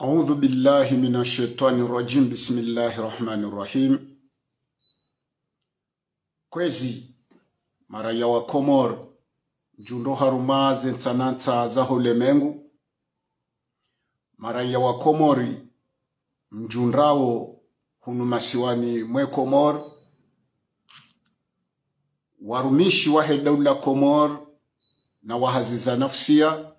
Audhu billahi minashaitani rajim. Bismillahi rahmani rahim. Kwezi maraya wa Komor njundo harumaze ntsanantsa zaho ulemengu maraya wa Komori mjundrawo hunu masiwani mwe Komor warumishi wahe daula Komor na wahaziza nafsia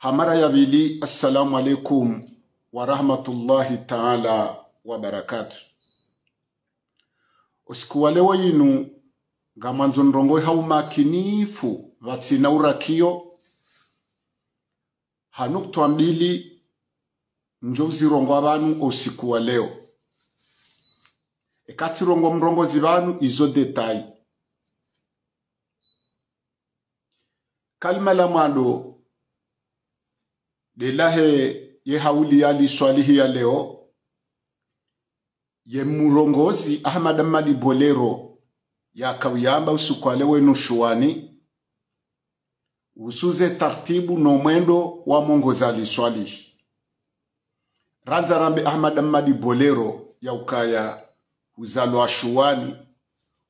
hamara ya bili assalamu alaikum wa rahmatullahi taala wa barakatu usiku wa leo yinu ngamanzo ndongo haumakinifu vatsina urakio hanukutwa mbili njo uzirongwa vanu usiku wa leo. Ekatsirongo mrongozi vanu izo detai. Kalima la mwado lilahe ye hauli ya liswalihi ya leo ye murongozi ahmad amadi bolero ya kawiyamba usukwale wenu shuwani usuze tartibu no mwendo wa mongoza liswalihi ranza rambe ahmad amadi bolero ya ukaya uzalwa shuwani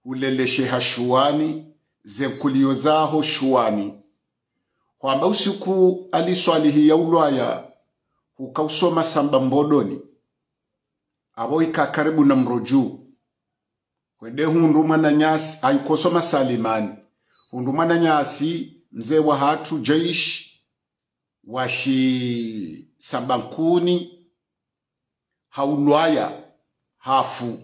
hulelesheha shuwani zenkulio zaho shuwani kwamba usiku aliswalihi ya ulwaya hukausoma samba mbodoni abo ika karibu na mroju wende hundu mwana nyasi aikosoma salimani. Hundu mwana nyasi mzee wa hatu jaish washi sambankuni haulwaya hafu.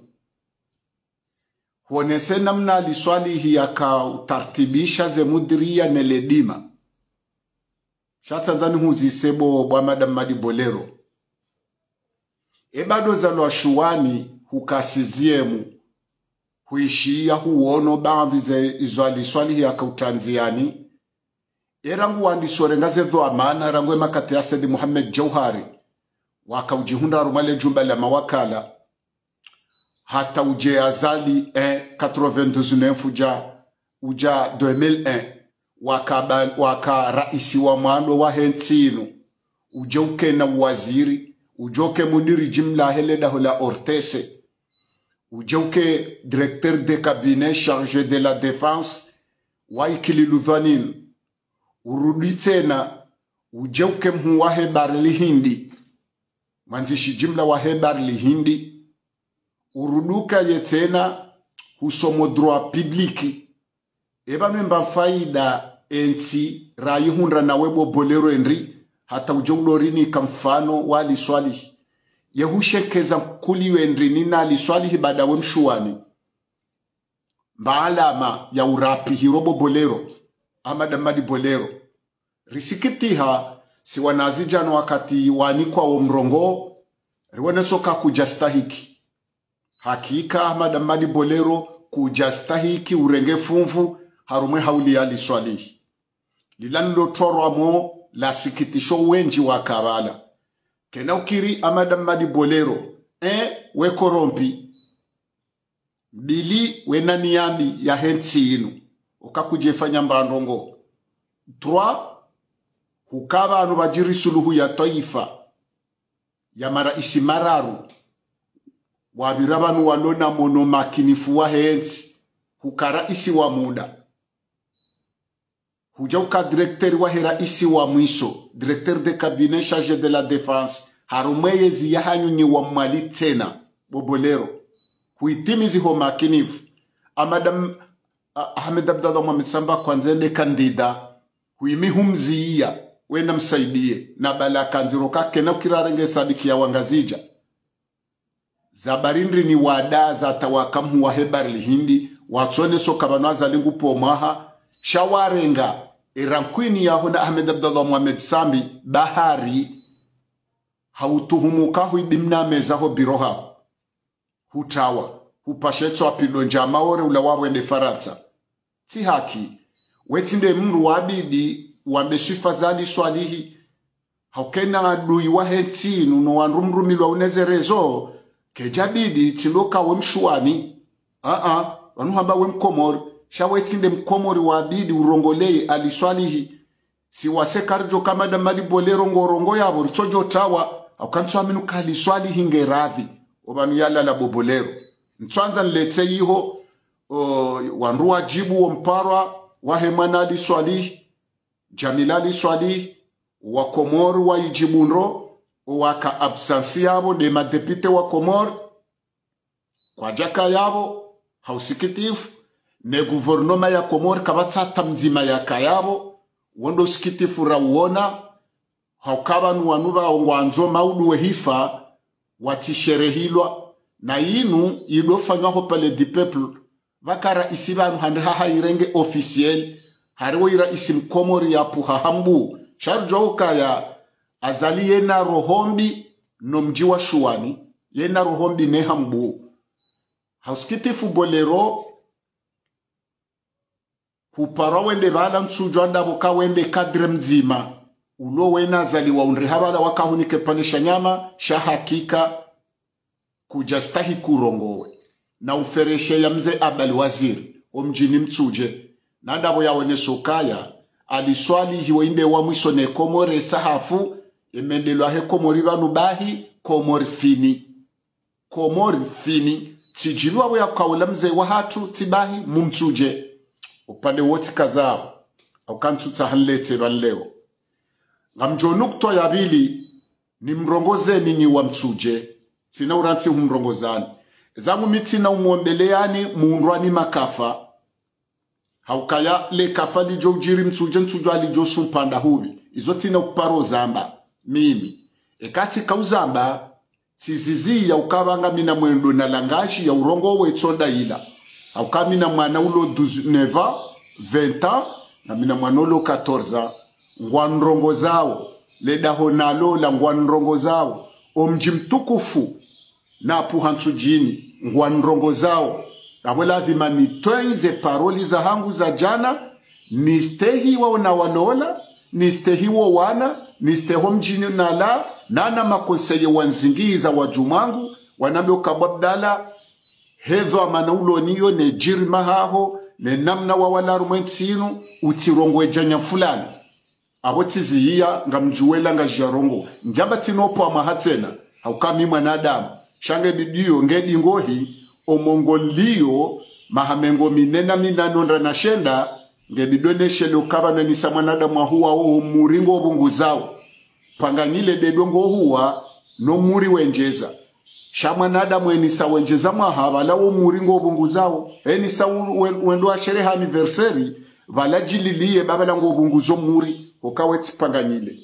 Huonese namna aliswalihi akautartibisha zemudiria neledima shatsanzani huzisebo bwa madam madi bolero. Ebado zalwa shuwani hukasiziemu huishia huono baadhi ze izwaliswali aliswalihi akautanziani erangu wandisorenga zedho amana rangu emakati ya sedi muhammad jauhari. Wakaujihunda rumale jumba la mawakala. Hata uje azali eh, 92 uja uja 2001 waka, waka wa mwando wa hensinu. Ujeuke na waziri ujoke mudiri jimla hele daho la ortese. Ujeuke directeur de cabinet chargé de la défense waikililudhanin urudi tena. Ujeuke mhu wa hebar lihindi mwanzishi jimla wa hebar lihindi uruduka ye tena. Husomo droit public eva memba faida ensi rayihundra nawe bolero enri hata ujoudorini kamfano wa swali yehushekeza kuliwe enri nina aliswalihi baada we mshuani mbaalama ya urapi hirobo bolero amadamadi bolero. Risikitiha siwanazijano wakati wanikwawo mrongo riwonesoka kujastahiki. Hakika amadamadi bolero kujastahiki urenge fumvu harumwe hauli ya liswalihi mo la sikitisho wenji wa kabala kena ukiri amadamadi bolero e wekorompi bili wenaniyambi ya hensi inu ukakujefanya mbandongo. 3 huka anu bajiri suluhu ya taifa. Ya maraisi mararu. Wabirabanu walona mono makinifu wa hensi. Hukaraisi wa muda huja uka directeur hera isi wa mwiso directeur de cabinet charge de la défense. Harumweyezi yahanyunyi wa mwali tena. Bobolero. Huitimizi ho makinifu amadam ahmed abdallah mohamed samba kwanzende kandida. Huimi humziia wenda msaidie. Na bala kanziro kake na ukirarenge sadiki ya wangazija zabarindri ni wada za tawakamu wa hebar lihindi. Watsone sokabanwa banu azalingu pomaha shawarenga irankwini yaho na ahmed abdallah Mohamed sambi bahari hautuhumuka idimnamezaho biroha. Hutawa hupashetso apido njama ore ula wawende faransa. Si haki wetsinde mndu wabidi wambe sifa zali swalihi. Haukena adui wa hetsinu no wanrumrumilwa unezerezo kejabidi tsindoka wemshuani a a wanuhamba wemkomori shawetsinde mkomori wa abidi urongolei aliswalihi siwasekarjo kama da mali bolero ngorongo yabo ritsojo tawa. Akantswa minu kali swali hinge radhi obanu yala la bobolero ntswanza nletse yiho. Uh, jibu wajibu womparwa wahemana ali swali. Jamila ali swali. Wa wa ijibundo waka absansi yabo de madepite wa komor kwa jaka yabo hausikitifu ne guvernoma ya komori kabatsa mzima ya kayabo wondo sikitifu uona haukabanu wanu vaongwanzo maudu wehifa watisherehilwa na inu idofanywaho pale di peuple vakara isi hahairenge officiel hariwo ira isi mkomori puhahambu. Sharjo sharujwaukaya azali yena rohombi no mji wa shuani yena rohombi nehambu. Hausikitifu bolero hupara wende vala nsujwa ndavo kawende kadre mzima. Ulo wenazaliwa unri havala wakahunike panisha nyama sha hakika kuja stahi kurongowe. Na ufereshe ya mze abali waziri omjini mtsuje. Na ndavo yawone sokaya aliswali hiwe inde wa mwiso ne komore sahafu emendelwa he komori vanu bahi komori fini. Komori fini tijilwa ya kaula mze wa hatu tibahi mumtsuje upande wote kazao aukantutsa hanlete vanleo ngamjo nukto ya bili ni mrongozeni ni wa mtsuje. Sina uranti humrongozani zangu mitina umwombeleani muundwani makafa. Haukaya le kafa lijo ujiri mtsuje mtsuje alijo sumpanda huvi izo tina uparo zamba mimi. Ekati kauzamba tsizizi ya ukavanga mina mwendo na langashi ya urongo wetsonda ila aukamina mwana ulo 19 ans 20 ans na mina mwana ulo 14 ans. Ngwanrongo zawo ledaho nalo la ngwanrongo zawo omji mtukufu napu hantsujini ngwanrongo zawo dhima lazima nitwenze paroli za hangu za jana nistehiwa na stehi nistehiwo wana nisteho mjini nala nana makonseye wanzingiza wajumangu wanambe ukababdala hedho amana uloniyo ne jirima haho ne namna wa walaru mwensinu utirongwe janya fulani. Abo tizihiya nga mjuwela nga jarongo njamba tinopo amaha tena haukami mwanadamu. Shange bidiyo ngedingohi omongoliyo mahamengo minena minanonda na shenda ngedidoneshele ukabananisa mwanadamu ahuwa uhu muringo obunguzawo panganyile dedongo huwa no muri wenjeza shamwanadamu enisa wenjeza mahavala wo muringo obunguzawo enisa wendo wa sherehe anniversary vala jililie babala ngo obunguzo muri ukawetsipanganyile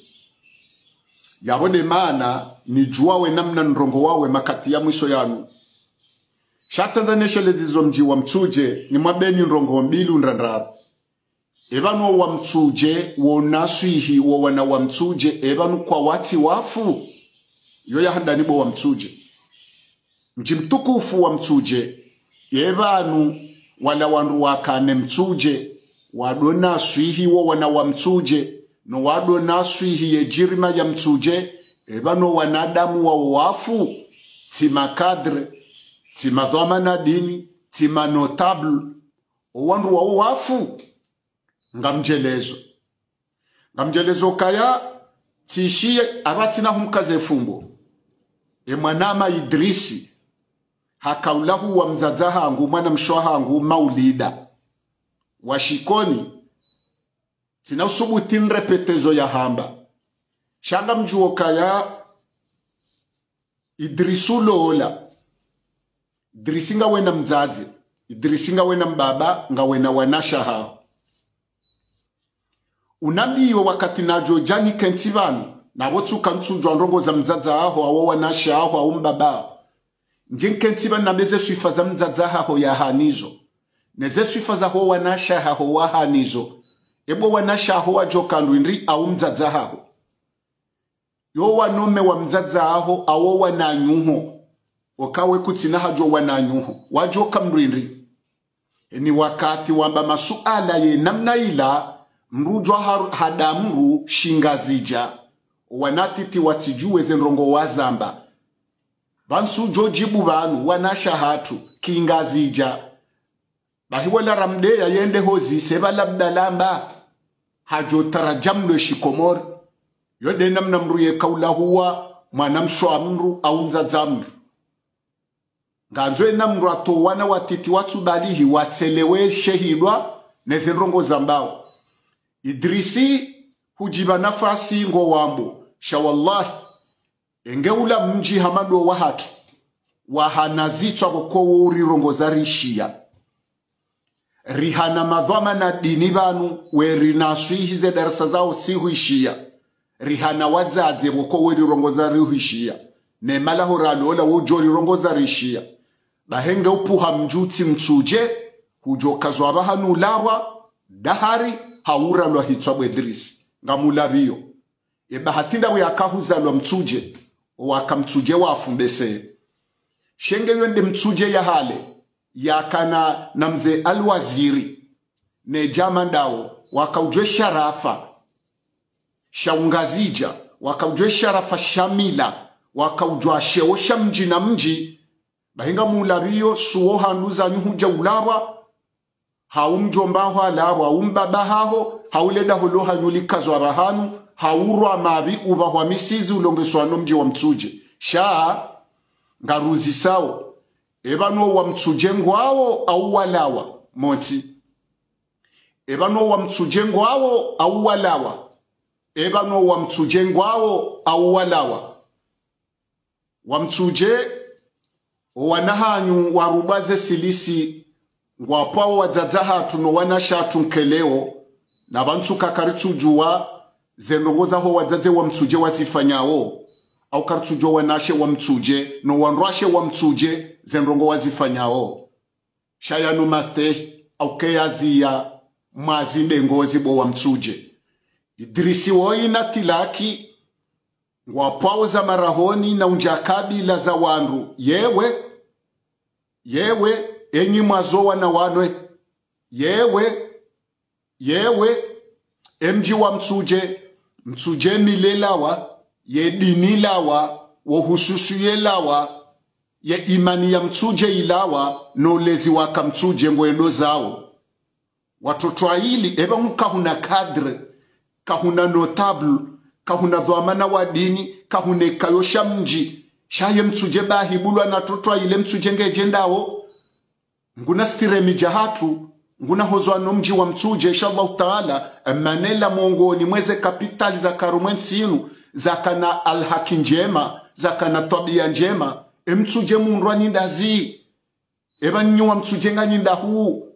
yabone mana nijuwawe namna nrongo wawe makati ya mwiso yanu. Shatsanzaneshelezi mji wa mtsuje ni mwabeni nrongo mbili undandaru evanu wa mtsuje wonaswihi wowana wa mtsuje evanu kwa wati wafu. Yo yahandanibo wa mtsuje mji mtukufu wa mtsuje evanu wala wandu wakane mtsuje wadona swihiwo wana wa mtsuje no wadona swihi ye jirima ya mtsuje evano wanadamu wa wafu. Tima kadre tima dhamana dini tima notable owandu wa wafu. Nga mjelezo nga mjelezo kaya tishie avatina humkaze fumbo. Emwanama idrisi hakaulahu wa mzaza hangu mwana mshwa hangu maulida. Washikoni tina usubuti nrepetezo ya hamba. Shanga mjuoka ya idrisu lola idrisi nga wena mzazi idrisi nga wena mbaba nga wena wanasha hao. Unamiwe wakati najo jani kenti vanu nabo tsuka ntsujwa ndongo za mzaza aho awo wanasha aho awo mbaba nje nkenti vanu nabeze swifa za mzaza haho ya hanizo. Neze swifa za ho wanasha haho wa hanizo. Ebo wanasha aho wajo kandu ndri awo mzaza haho. Yo wanome wa mzaza aho awo wananyuho. Okawe kutina hajo wananyuho. Wajoka kamrindri ni wakati wamba masuala ye namna ila mrujwa hadamru shingazija wanatiti watijue zenrongo wazamba vansujo jibu vanu wanasha hatu kingazija bahiwala ramdeya yende hozise valabdalamba hajotarajamlwe shikomori yode namna mru ye kaula huwa mwana mshwa mru aunza mzaza mru. Nganzwe na mru atowana watiti watsubalihi watseleweshehilwa nezinrongo zambao idrisi hujiba nafasi ngo wambo. Shawallahi engeula mji hamadwo wahatu. Wahanazitswa kokowo urirongoza rishia. Rihana madhama na dini vanu werinaswihize darasa zao sihuishiya rihana wadzadze kokowo rirongoza rihuishiya nemalaho ola wujo rirongoza rishia. Bahenge upuha mjutsi mtsuje hujokazwa vahanu lawa dahari hauralwa hitswa bwedrisi. Ngamulaviyo ebahatinda yakahuzalwa mtsuje wakamtsuje wafumbese shenge yonde mtsuje ya hale yakana na mzee alwaziri. Ne jama ndao wakaujwe sharafa. Shaungazija wakaujwe sharafa shamila. Wakaujwa shewo sha mji na mji. Bahinga mulaviyo suwo handu zanyu huja ulawa haumjombaho alawa haumbabahaho hauledaho lo hanyulikazwa bahanu haurwa mavi ubahwa misizi ulongeswano mji wa mtsuje sha ngaruzi sawo wa mtsuje ngwawo au walawa moti ebano wa mtsuje ngwawo au walawa ebano wa mtsuje ngwawo au walawa wa mtsuje wanahanyu warubaze silisi ngwapawo wadzadza hatu no wana shatu nkeleo. Na bantu kakarichujuwa zenrongo zaho wadzadze wa mtsuje wazifanyawo au karitujo wanashe wa mtsuje no wanrwashe wa mtsuje zenrongo wazifanyawo shayanu maste au keyaziya mwazi ngozi bo wa mtsuje. Idrisi woina tilaki ngwapwawo za marahoni na unjakabila za wandu yewe yewe enyi mwazowa na wanwe. Yewe yewe emji wa mtsuje mtsuje milelawa ye dini lawa wohususuye lawa ye imani ya mtsuje ilawa nolezi waka mtsuje ngwelo zawo. Watoto aili eba nkahuna kadre kahuna notable kahuna dhamana wa dini kahune kayosha mji. Shaye mtsuje bahibulwa na toto aile mtsuje ngejendawo nguna stiremi jahatu nguna hozwano mji wa mtsuje inshallah taala manela mongoni mweze kapitali za karumwe ntsinu zakana alhaki njema zakana tabia njema. Emtsuje mundu anindazi eba nyuwa mtsuje nganyinda huu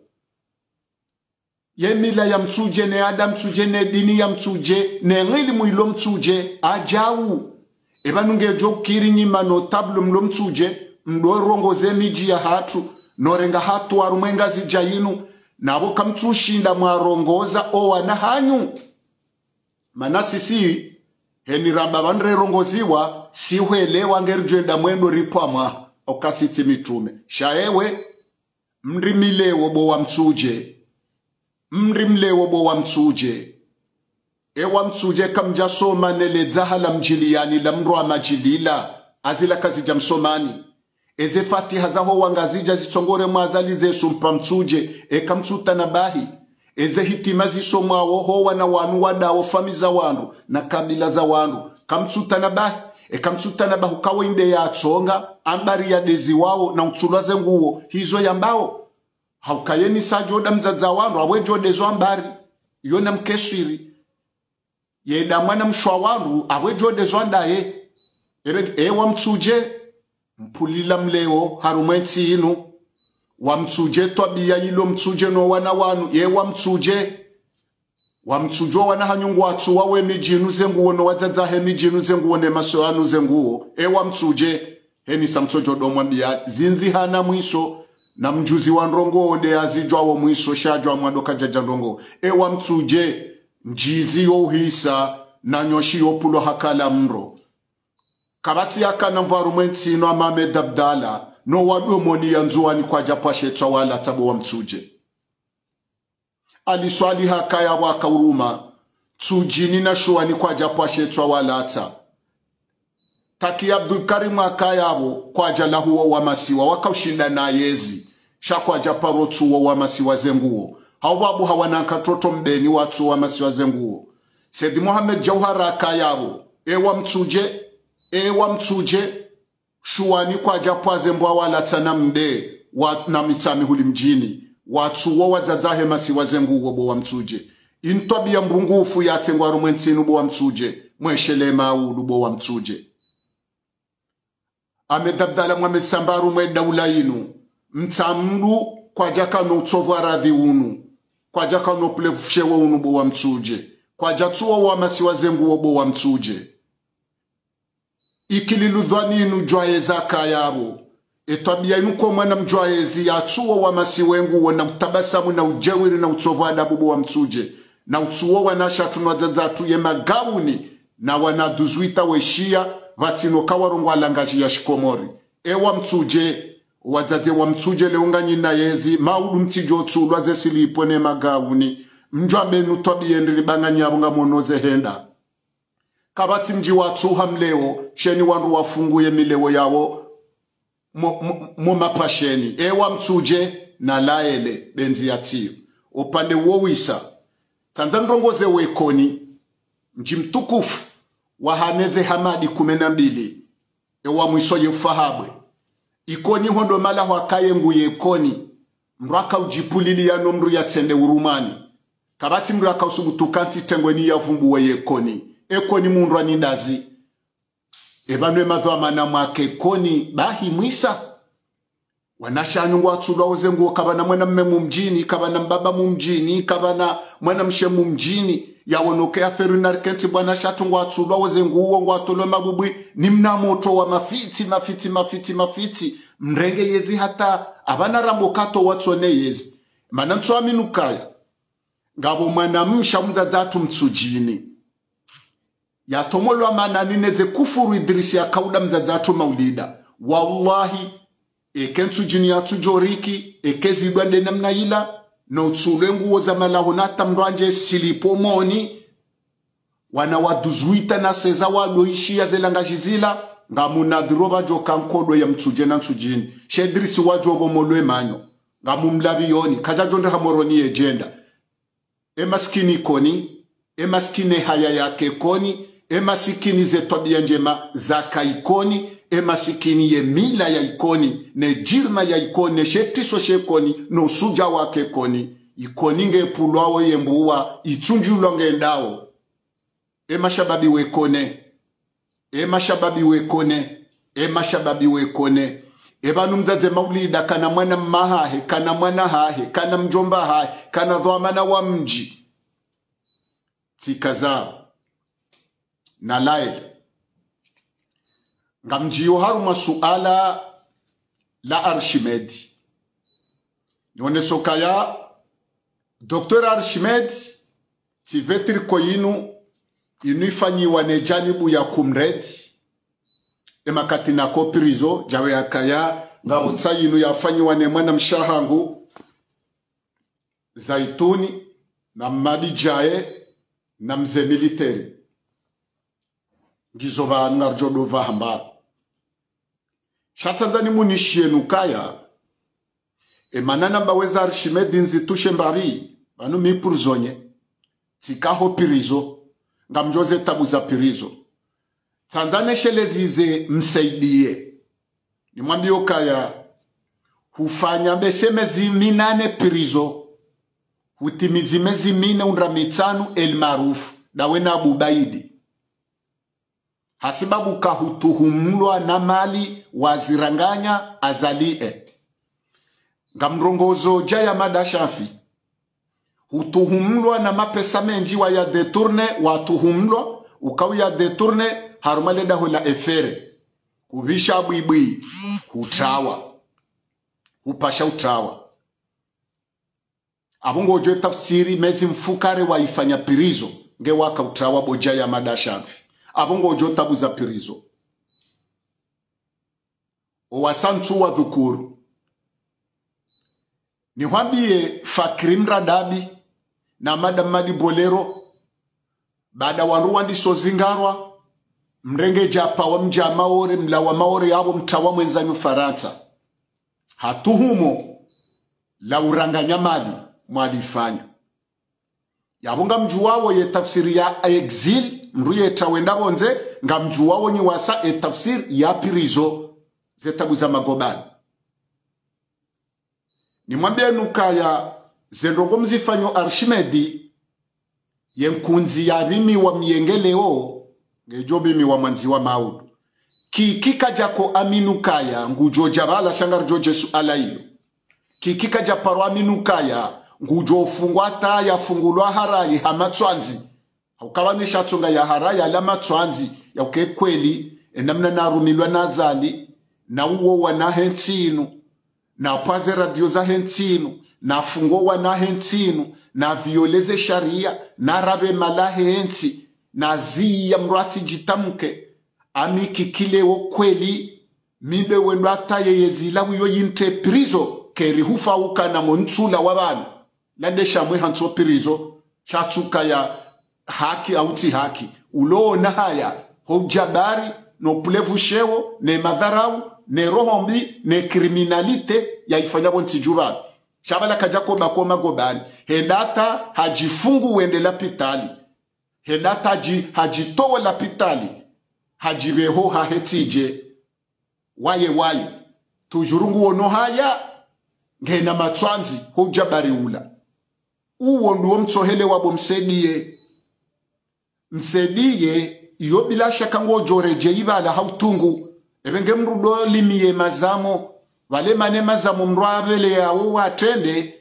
yemila ya mtsuje ne ada mtsuje ne dini ya mtsuje ne ngilimu ilo mtsuje ajau. Eba nungejo kiri nyima no tablo mlo mtsuje mdo rongoze miji ya hatu norenga hatu warumwenga zijayinu nabo kamtsushinda mwarongoza owana hanyu. Mana sisi heniramba vanrerongoziwa sihwelewa ngerijwenda mwendo ripwamwa okasiti mitume. Shaewe mrimilewo bo wa mtsuje. Mrimlewo bo wa mtsuje. Ewa mtsuje kamjasoma neledzaha la mjiliyani la mro amajilila azila kazi msomani eze fatiha zaho wangazija zitsongore mwazali zesumpa mtsuje ekamtsuta na bahi. Eze hitima zisomwawo howa na wanu wadawo fami za wanu na kabila za wanu. Kamtsuta na bahi ekamtsuta na bahu kawainde yatsonga ambari ya dezi wawo na utsulwaze zenguwo hizo yambao haukayeni sajoda mdzadza wandu awejodezwo ambari. Yona mkeswiri yeda mwana mshwa wanu awejodezwo andaye. Ere ewa mtsuje mpulila mleo harumwe tsinu wamtsuje twabia yilo mtsuje no wana wanu. Ye wamtsuje. Wamtsuje wana hanyungu watsu wawe mijinu zenguwo no wadzadza he mijinu zenguwo ne maso anu zenguwo e wamtsuje. Heni samtsojo domwa bia. Zinzi hana mwiso na mjuzi wa ndongo ode azijwa wo mwiso shajwa mwadoka jaja ndongo e wamtsuje. Njizi yo uhisa na nyoshi yo pulo hakala mro kabati yakana mvarumwe ntsino amame dabdala no wadomoni ya nzuwani kwa japashetwa wala tabo wa mtsuje. Aliswali haka ya waka uruma tsujini na shuwani kwa japashetwa wala ata. Taki abdul karim aka yabo kwa jala huo wa masiwa wakaushinda na yezi shakwa japaro tuwo wa masiwa zenguo. Hawabu hawananka hawana katoto mbeni watu wa masiwa zenguo. Said Mohamed Jauhara kayabo ewa mtuje ewa mtuje shuani kwa japwaze mbwa wala tana mde wa, na mitami huli mjini. Watu wo wadzadzahe masiwaze zenguo bo mtuje. Ya mbungufu yatengwa rumwentinu bo wa mtuje. Mweshele maulu bo wa mtuje. Amedabdala mwamed sambaru mwe daula inu mtamlu kwa jaka no utsovu aradhi unu. Kwa jaka no plefushewe unu bo wa mtuje. Kwa jatuwa wa masiwa zenguo bo wa mtuje ikililudhwani inu kayabu zaka yabo. Etwabia inu ko mwana mjwayezi yatuwa wa masiwengu na utabasamu na ujewiri na utsovu adabu wa mtsuje. Na utsuwo wanashatu nwadzadzatu ye magauni na wanaduzwita weshia vatsino kawarongwa alangaji ya shikomori. Ewa mtsuje wadzadze wa mtsuje leunganyina yezi maudu mtsijo tsulwa zesilipo ne magauni. Mjwa benu twabiyenrili banganya nga monoze henda kabatsi mji watsuha mleo sheni wandu wafunguye milewo yawo mumapasheni ewa mtsuje na laele benzi yatiyo upande wowisa tsanza ndongoze wekoni mji mtukufu wahaneze hamadi kumi na mbili ewa mwiso yefahabwe ikoni hondo mala hwakaye nguye ikoni mraka ujipulili yano mru yatsende urumani. Kabati mraka akausubutukansi tengweni yavumbuwe yekoni ekoni mundu anindazi ebanwe mazwa mana mwake ekoni bahi mwisa. Wanashanyu ngwatsulwa uzenguo kabana mwana mme mumjini kabana mbaba mumjini kabana mwana mshe mumjini. Yawonoke aferinari kensi bwana shatu ngwatsulwa uzenguo ngwatolwe mabubwi ni mna moto wa mafiti mafiti mafiti mafiti. Mrenge yezi hata abana rambokato watsone yezi. Mana ntsoaminukaya ngabo mwana msha mdzadzatu mtsujini yatomolwa manani neze kufuru idrisi yakauda mdzadzatu maulida. Wallahi eke ntsujini yatsujoriki eke zidwa de namna ila no tsulwe nguo za malaho nata mrwanje silipo moni. Wana waduzuita na seza wadoishia zelangajizila nga munadhiro vajo kankodwe ya mtsuje na ntsujini shedrisi wajo bomolwe manyo nga mumlavi yoni kajajonde hamoroni ejenda emaskini koni emaskini haya yake koni emasikini ze tabia njema zaka kaikoni emasikini ye mila ya ikoni ne jirma ya ikoni ne shetiso shekoni no suja wake koni ikoni ngepulwawo yembuwa itsunjulwa ngendawo emashababi wekone emashababi wekone emashababi wekone ebanu mdzadze maulida kana mwana mmahahe kana mwana hahe kana mjomba hahe kana dhwamana wa mji. Tsika na laili nga mjiyo haruma suala la arshimedi nionесokaya dr arshimedi tivetri koyinu inu ifanyiwa ne janibu ya kumredi. Emakati nako prizo jawe yakaya ngabo inu yafanyiwa ne mwana mshahangu zaituni na mmadi na mzee militeri ngizo vanhu ngarjodova hamba shatsanzani munishienu kaya emanana mbaweza arshimedi nzitushe mbari. Banu mipurzonye tsikaho pirizo. Ngamjoze tabu za pirizo. Tsanzane shelezize msaidie. Nimwambio kaya hufanya besemezi minane pirizo. Hutimizimezi mine undra mitanu elmarufu dawe na abubaidi hasibabu kahutuhumlwa na mali waziranganya azalie. Nga ngamrongozo jaya madashafi. Hutuhumlwa na mapesa menji wa ya deturne watuhumlwa ukau ya deturne harumaledaho la efere. Kuvisha bwibwi hutawa hupasha utawa abongojo tafsiri mezi mfukare waifanya pirizo nge waka utawa boja ya madashafi. abongojo tabu za pirizo. Owasantu wa dhukuru. Nihwambie fakiri mradabi na madam madi bolero baada wandu wandisozingarwa mrenge japa wa mja maore mla wa maore yabo mtawa mwenzanyu faransa. Hatuhumo la uranganya mali mwalifanya yabo nga ye tafsiri ya exil mru yeta wenda bonze nga mju wawo ni wasa e tafsiri ya pirizo zetabu za magobani. Nimwambie nukaya zendongo mzifanyo arshimedi yenkunzi ya bimi wa miyengeleo ngejo bimi wa manzi wa maudu kikika jako aminukaya ngujo jabala shangar jo jesu alaiyo. Kikika japaro aminukaya ngujo fungwa ta ya fungulwa harayi hamatswanzi haukawa nishatsonga ya harayi ala matswanzi ya uke kweli enamna narumilwa nazali na uwo wana hensinu na paze radio za hensinu na fungo wana hensinu na violeze sharia na rabe malahe hensi na ziya mrati jitamke. Kikilewo kweli mibe wendo ataye yezila wiyo yinte prizo keri hufauka na montsula wa bana lande shamwe hanso pirizo chatsuka ya haki auti haki. Uloona haya hojabari no pulevushewo ne madharau ne rohombi ne kriminalite yaifanya bonti jubani shabala kaja koba koma gobani hendata hajifungu wende la pitali. Hendata haji, hajitowe la pitali. Hajibeho hahetije. Waye waye. Tujurungu wono haya ngena matswanzi hojabari ula uwo nduwo mtsohele wabo msediye msediye iyo bila shaka ngojoreje ibala hautungu ebenge mrudo limiye mazamo vale mane mazamo mndu avele yawo watende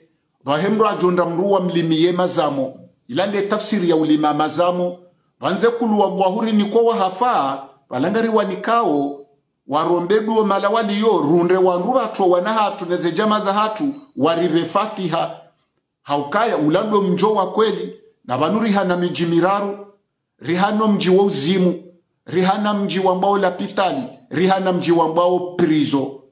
vahe mndu ajonda mndu wamlimiye mazamo. Ilande tafsiri ya ulima mazamo vanze kuluwa bwahuri niko wahafaa valangariwa nikao warombeduo mala waliyo runde wandu vatwa wana hatu neze jama za hatu warive fatiha haukaya ulando mjo wa kweli na vanu rihana miji miraru rihano mji wa uzimu rihana mji wambao lapitali rihana mji wambao prizo.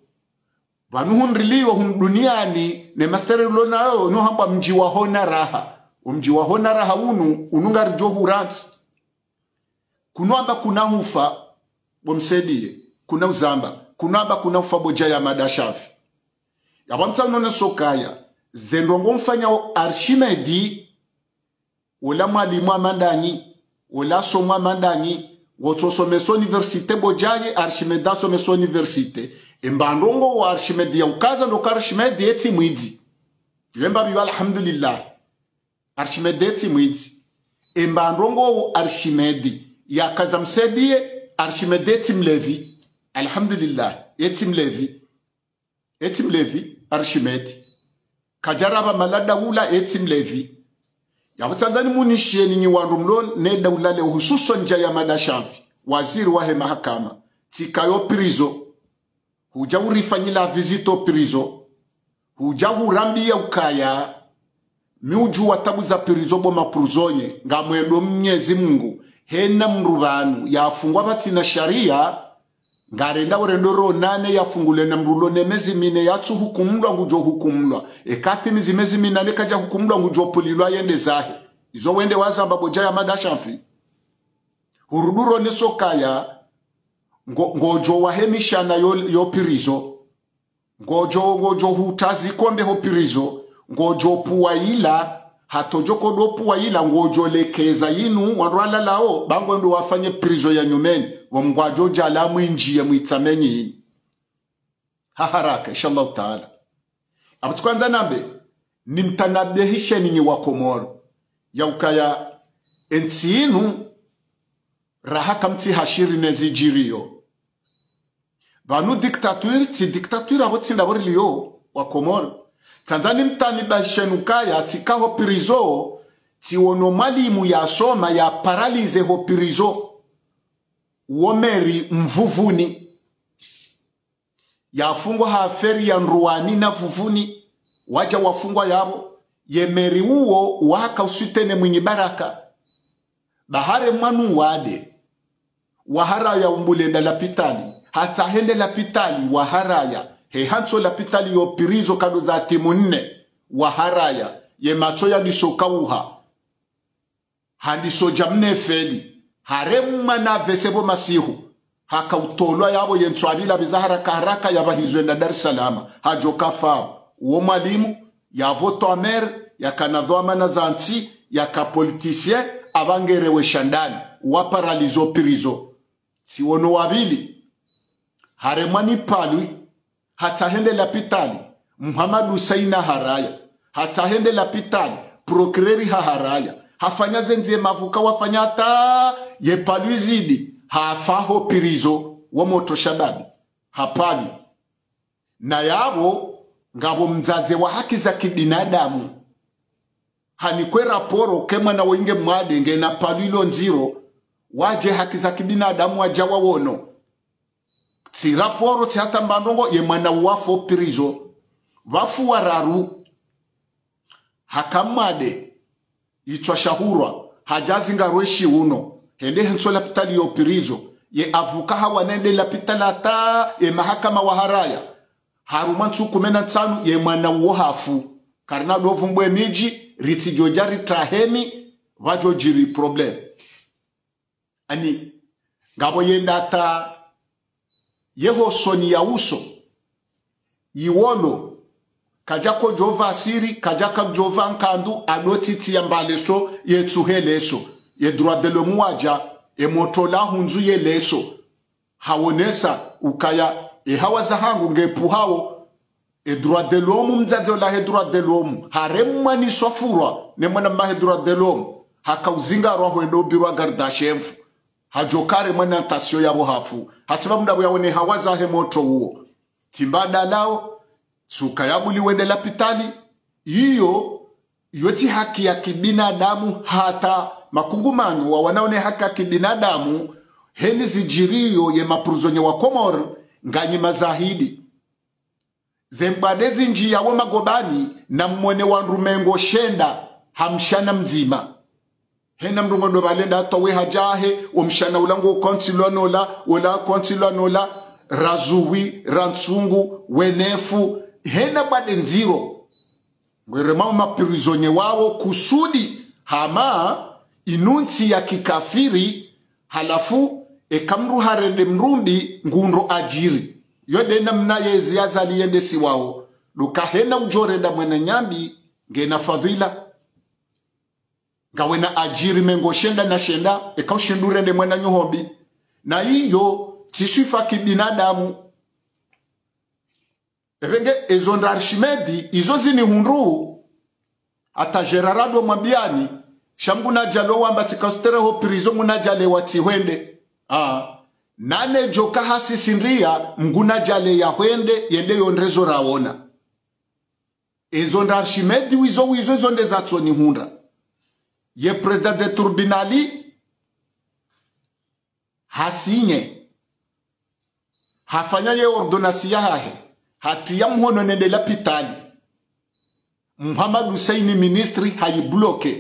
Vanu hunriliwa hun duniani no hamba mji wa hona raha. Umji wa hona raha unu unungarijo huransi kunoamba kuna hufa bomsedie kuna uzamba. Kunamba kuna ufa boja ya madashafi. Yabamtsa none sokaya zendongo mfanya arshimedi ola mwalimu amandanyi ola somwa amandanyi wotsosomesa universite bojaye arshimedi asomesa universite. Embandongo wa arshimedi ya ukaza ndoka arshimedi eti mwidzi. Yemba biba alhamdulillah arshimedi eti mwidzi. Embandongo wa arshimedi yakaza msedie arshimedi eti mlevi. Alhamdulillah eti mlevi eti mlevi arshimedi kajaraba malada wula eti mlevi yabutanzani munishieni nyi wandu mlo neda ulale hususo nja ya madashavi waziri wahe mahakama. Tikayo prizo huja urifanyila vizito prizo huja urambia ukaya. Miuju watabu za prizo boma pruzonye ngamwendo mnyezi mungu. Hena mruvanu yafungwa batina sharia ngarenda urendo ronane yafungule na mrulo nemezi mine yatsu hukumlwa ngujo hukumlwa. Ekati mizi mezi minane kaja hukumlwa ngujo pulilwa yende zahe. Izo wende wazamba boja ya madashafi huruduro nesokaya ngo, ngojo wahemishana yo, yo ngojo ngojo hutazi kombe ho pirizo. Ngojo puwa ila ngojo lekeza yinu wanrwala lao bango ndo wafanye pirizo ya nyumeni wamgwajo jala mwinjie mwitsameni. Yini haharaka inshallah taala. Abutukwanza nambe nimtanabehishe ninyi wa komoro. Yaukaya ensi inu rahaka mti hashiri nezijiriyo vanu diktaturi ti diktaturi abo tsinda boriliyo wa komoro. Tanzani mtani bashenukaya tikaho pirizo tsiwono mwalimu yasoma ya paralize ho pirizo womeri mvuvuni. Yafungwa haferi ya nruani na vuvuni. Waja wafungwa yabo. Yemeri uwo waka usitene mwenye baraka. Bahare mwanu wade. Waharaya umbulenda lapitali hata hende lapitali waharaya hehanso lapitali yopirizo kado za timu nne. Waharaya yematso yadisokauha handisoja mnefeli haremma na vesebo masihu. Hakautolwa yabo yentswabila biza haraka haraka yabahizwenda dar es salaam. Hajoka uwo mwalimu yavo tomer yakanadho amana za nsi yakapolitisien avangerewesha ndani waparalizo pirizo. Siwono wabili. Haremwa ni palwi. Hatahende lapitali Muhammad Husaina haraya. Hatahende lapitali prokreri haharaya hafanyaze nzie mavuka wafanya hata yepaluzidi hafaho pirizo womoto shababi hapali na yavo ngavo mzaze wa haki za kibinadamu hanikwe raporo kemwana wenge mwadenge na palilo nziro. Waje haki za kibinadamu waja wawono tsi raporo tsi hata mbandongo ye mwana wafo pirizo. Vafu wararu. Hakamade itswa shahurwa hajazinga rweshi uno. Hende hentso lapitali yopirizo ye avuka hawa nende lapitala ta ye mahakama wa haraya. Haruma ntsu kumena tsanu ye mwana wo hafu. Karina dovu mbwe miji jaritahemi hajo jiri problem. Ani ngabo yenda ta yeho soni ya uso. Yiwolo kaja ko jova asiri kajaka jova nkandu adotiti ya mbaleso yetsuheleso ye droit muwaja emotola hunzu yeleso hawonesa ukaya ehawa hangu ngepu hawo e droit de l'homme mzaze he droit de l'homme. Haremwani sofurwa ne mwana hedruadelomu droit de l'homme. Hakauzinga roho endo birwa garda shemfu hajokare mwana tasio yabo hafu hasiba mdabo yawone hawaza he moto timbada lao suka yabuli wende lapitali iyo yoti haki ya kibinadamu hata makungumano wa wanaone haki ya kibinadamu heni zijiriyo ye mapruzonye wa komor nganyi mazahidi. Zembadezi njia wo magobani na mwene wa rumengo shenda hamshana mzima. Hena mrungondo balenda towe hajahe omshana ulango konsilwa nola ola konsilwa nola. Razuwi rantsungu wenefu hena bade nziro. Ngwerema mapirizonye wawo kusudi hama inunsi ya kikafiri halafu ekamru harede mrundi ngundo ajiri. Yode namna yezi yazaliyende siwawo dukahena ujorenda mwene nyambi ngena fadhila. Ngawena ajiri mengo shenda na shenda ekaushendurende mwena nyuhombi na iyo tisifa kibinadamu evenge ezo ndarshimedi izo zini hundu. Ata mabiani mwabiani shambuna jalo wamba tikastereho prizo muna jale watihwende ah nane joka hasisinria mguna jale ya hwende yende yondrezo raona ezo ndarshimedi wizo wizo izo nde hunra. ye president de turbinali hasinye hafanya ye ordonasi yahahe hatiya mhono nende lapitali muhammad Hussein ministri haibloke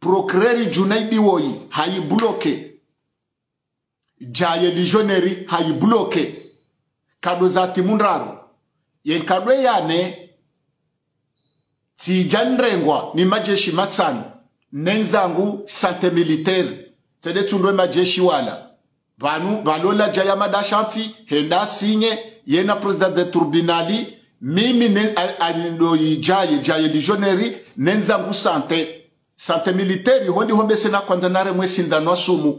Procureur junaidi woyi haibloke jaye legionary haibloke kado za timundaro yenkadwe yane tijandrengwa ni majeshi matsanu nenzangu sante militaire. Tsede tsundwe majeshi wala. Vanu valola jaya madashafi henda sinye yena president de tribunali mimi ne alindo jaye lijoneri nenzangu sante. Sante militaire hondi hombe sena kwanza nare mwesindano sumu.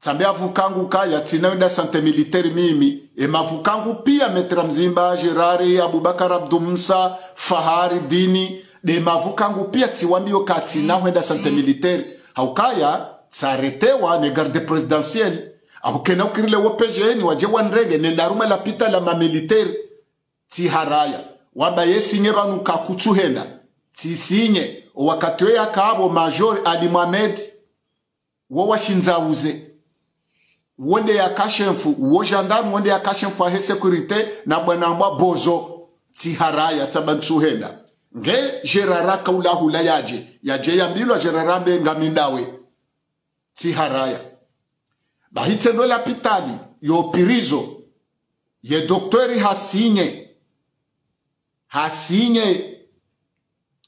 Tsambe avukangu kaya tinawenda sante militaire mimi. E mavukangu pia metra mzimba gerari abubakar abdumsa fahari dini. De mavukangu pia tiwambio kati hoenda sante militaire. Haukaya tsaretewa ne garde presidentielle abukena ukirile wo pgn waje wanrege nendarume lapita la mamilitaire tiharaya wamba yesinye vanu kakutsuhenda tisinye wakati we yakabo major ali mohamed wo washinzauze wonde yakashemfu wo gendarme wonde yakashemfu ahe securite na bwanambwa bozo tiharaya tabantsuhenda nge kaula kaulahula yaje. Yaje yambilwa jerara mbe ngamindawe tiharaya bahitsendo la pitali yo pirizo ye doktori hasinye. Hasinye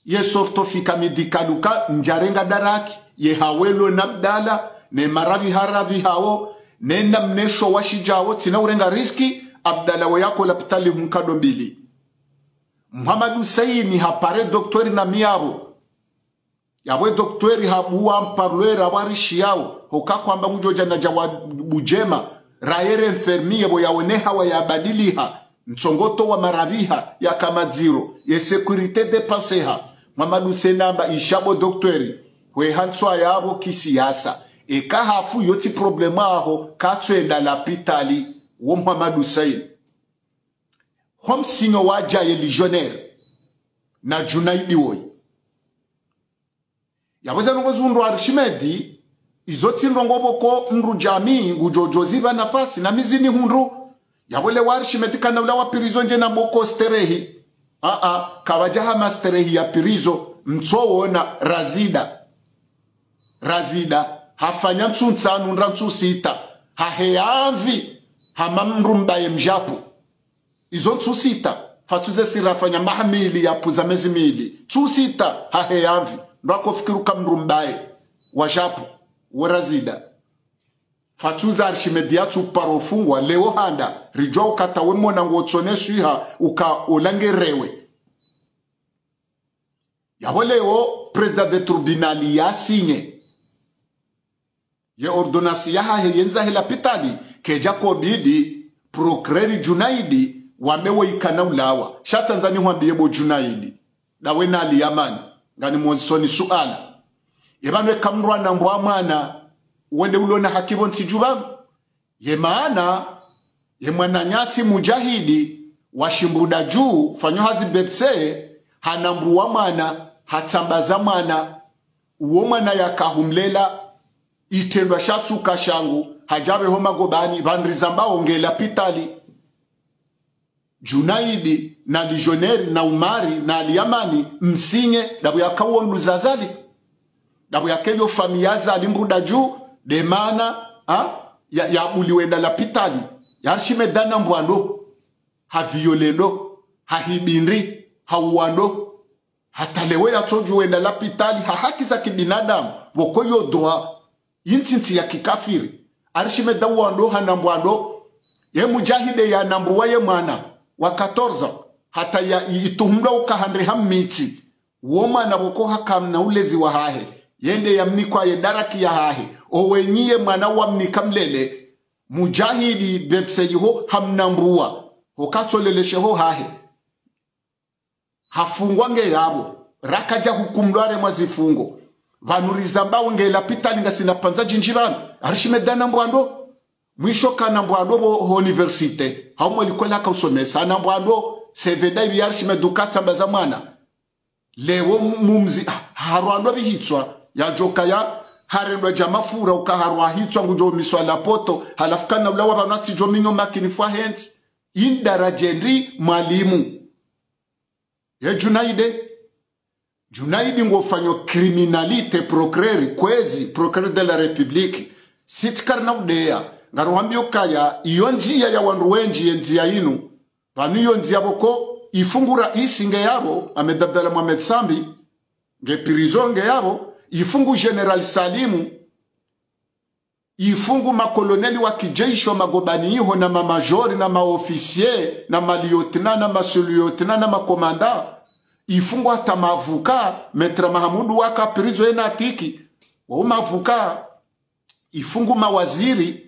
ye sortofika medikaluka njarenga daraki ye hawelo nabdala ne maravi haravi hawo nenda mnesho washijawo tina urenga riski abdala wayako la lapitali hunkado mbili. Muhammad husaini hapare doktori na miaro yawe doktweri habuwa mparlwera warishi yao hoka kwamba mujoja na jawa bujema rayere enfermie bo yawone hawa yabadiliha mchongoto wa maraviha ya kamadziro ye sekurite de panseha. Mamadu senamba ishabo doktweri hwe hanswa yabo kisiasa. Eka hafu yoti problemu aho katswenda lapitali wo muhammadu sain hom sinyo waja ye legionnaire na junaidi woyi yaweza nongozundu arishimedi izotsindwa ngoboko mru jamii ngujojoziva nafasi na mizini hundu. Yawole Arshimedi kana ula wa pirizo nje na boko sterehi. Aa kawajaha masterehi ya pirizo mtsowona razida. Razida hafanya mtsuntsanu ndra nra mtsu sita. Haheyamvi hama mru mbaye mjapo izo mtsu sita fatuze sirafanya mahamili yapuza mezi mili tsu sita haheyamvi ndwakofikiruka mru mbaye wajapo werazida fatuza arshimedi yatsu parofungwa leo handa rijwa ukata wemona ngotsoneswiha uka ulangerewe yabo leo president de tribunali yasinye ye ordonansi yahahe yenzahela pitali keja kobidi prokreri junaidi wameweikana ulawa. Shatanzani hwambiye bo junaidi. Dawe nali yamani ngani monsoni suala. Yebanwe kamrwana mbwa mwana wende ulona hakibo ntijubanu ye maana ye mwananyasi mujahidi washimbuda juu fanyo hazi bepse hanambruwa mwana hatsambaza mwana uwo mwana yakahumlela itendwa shatsuka shangu hajabeho magobani vanrizamba ongela pitali. Junaidi na lijoneri na umari na aliyamani msinye dabu yakauwo mluzazali dabu yakenyo familia zali mbruda juu demana ha ya, ya uliwenda la pitali yarshime dana mbwando haviolendo hahibinri hauwando hatalewe yatsoju wenda la pitali hahaki za kibinadamu wokoyo doa yintsinti ya kikafiri. Arishime da wando hanambwando ye mujahide ya nambuwa ye mwana wa 14 hata ya ituhumla ukahandre woma na mwana woko hakamna ulezi wa hahe. Yende yamnikwa ye daraki ya hahe. Owenyiye mwana wa mnikamlele mujahidi bepseyiho hamnambuwa hokatsolelesheho hahe. Hafungwa nge yabo rakaja hukumlware mwazifungo. Vanuriza mbao ngela pitali ngasina panza jinji vanu arishimedana mbwando. Mwisho kana mbwando ho universite. Haumwe likwela ka usomesa. Ana mbwando seveda ibi arishimedukatsa mbaza mwana. Lewo mumzi harwandwa bihitswa yajoka ya harendwa jamafura ukaharwa hitswa ngujo miswa la poto. Halafu kana ulawa vanatsi jo minyo makini fwa hens indarajendi mwalimu. Ye junaide. Junaidi ngofanyo kriminalite procureri kwezi procureur de la republique. Sitikarina udea. Ngaruhambio kaya iyo nziya ya wandu wenji ye inu vanu iyo nziya voko ifungura isinge yavo amedabdala mohamed sambi nge prison nge yavo ifungu general salimu ifungu makoloneli wa kijeshi wa magobani iho na mamajori na maofisie na maliotina na masuliotina na makomanda ifungu hata mavuka metra mahamudu waka prizo ena atiki wa mavuka ifungu mawaziri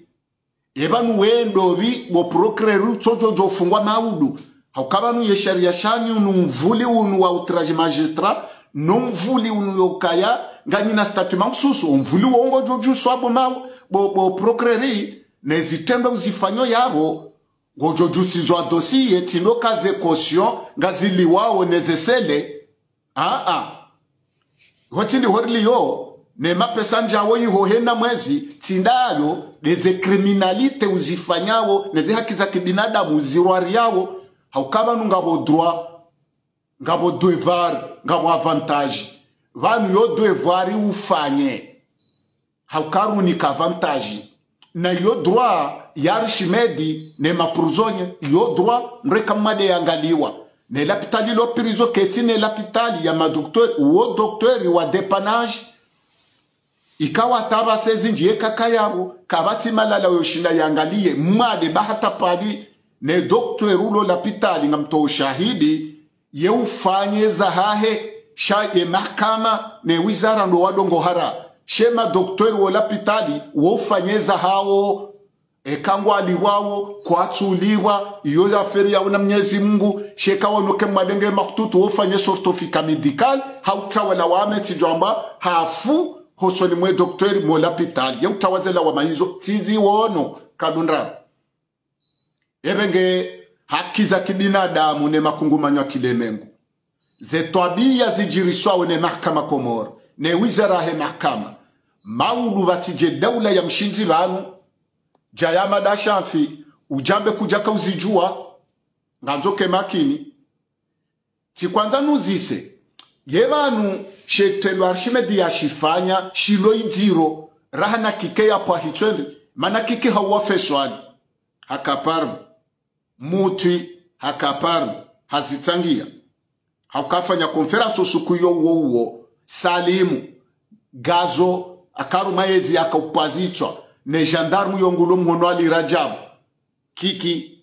ebanu wendovi bo procureur tsojo jo fungwa maudu. Haukabanu ye sharia shani unu mvuli unu wa outrage magistrat no unu yokaya ngani na statut maususu mvuli wongo joju swabo mawo bo bo nezitendo uzifanyo yavo ngojojusizwa dosiye tindo kaze caution ngaziliwawo nezesele. Aa hotindi horiliyo nemapesa njawo iho mwezi tindayo neze kriminalite uzifanyawo neze haki za kibinadamu uzirwariyawo haukavanu ngabo droit ngabo devoir ngabo avantage. Vanu yo devoir ufanye haukarunika avantage na yo droit ya arshimedi ne mapruzonye yo droit mreka mwade yangaliwa ne lapitali lo prizo ketine lapitali ya madoktori wo doktori wa depanage ikawa taba sezi njiye kaka yabo kabati malala yoshinda yangalie mmade bahata pali ne doktori ulo lapitali ngamto ushahidi yeufanye zahahe sha ye mahkama ne wizara ndo wadongo hara. Shema doktori wolapitali woufanyeza hawo ekangwa aliwawo kwatsuliwa iyo aferi yawo na mnyezi mungu shekawonoke mwadenge makututu wofanye sortofika medical hautawala wame tijwamba hafu hosoni mwe doktori molapitali yeutawazela wama hizo tizi wono kadundra. Ebenge haki za kibinadamu ne makungumanywa kilemengu zetwabia zijiriswawe ne mahkama komoro ne wizara he mahkama. Maulu vatije daula ya mshinzi vanu jayama dashafi ujambe kujaka uzijua. Nganzoke makini. Tikwanza nuzise ye vanu arshime arshimedi yashifanya shilo idziro rahana kike yapwa hichwendi mana kike hauwafeswani hakaparmu mutwi hakaparmu hazitangia hakafanya konferansi usiku uo uwo salimu. Gazo akaruma yezi akaupazitswa ne gendarmu yongulo mhono ali rajabu. Kiki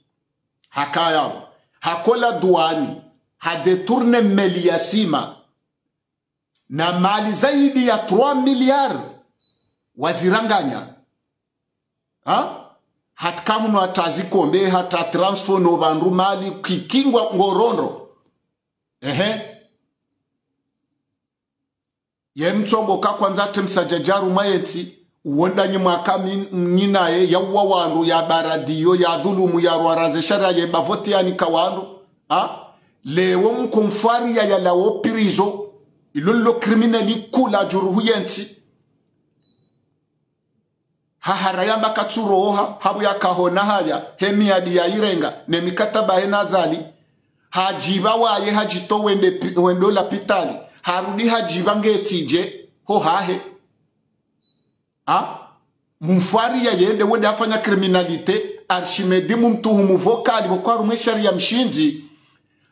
hakayabo hakola duani. Hadeturne meli ya sima na mali zaidi ya 3 miliard waziranganya. Ha? hatkamuno atazikombe hata transfer no vandu mali kikingwa ngorondo. Ehe. Ye ka kwanza temsajajaru mayeti uwondanye mwaka mnyinaye yauwa wandu ya baradiyo ya dhulumu ya rwaraze shara ye bavoti yanika wandu. Ha? lewo mkumfari ya yalawo pirizo ilollo kriminali kula juruhu yenti. Hahara yamba katsuroha habu yakahona haya hemiadi ya irenga ne mikataba henazali hajiba waye hajito wende, wende lapitali harudi hajiba ngetije ho hahe ha? mumfari ya yende wende afanya kriminalite arshimedi mumtuhumu vokali vokwa rumwe sharia mshinzi